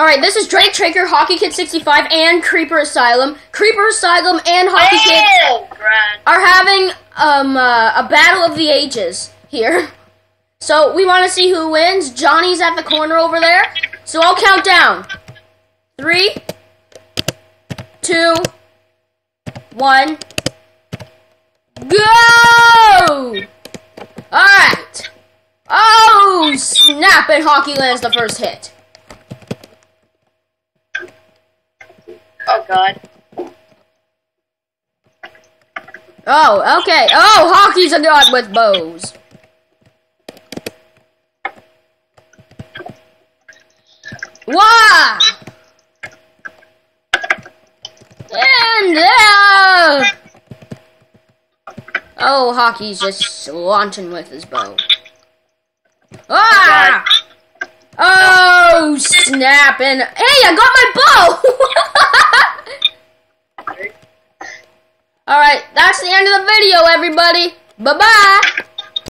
Alright, this is Drake Traker, Hockey Kid 65, and Creeper Asylum. Creeper Asylum and Hockey Kid Brad. are having um uh, a battle of the ages here. So we want to see who wins. Johnny's at the corner over there. So I'll count down. Three, two, one, go! Alright. Oh, snap, and Hockey lands the first hit. Oh, God. Oh, okay. Oh, Hockey's a god with bows. Wow! And there! Oh, Hockey's just launching with his bow. Ah! Oh, snap! And hey, I Alright, that's the end of the video, everybody. Bye-bye!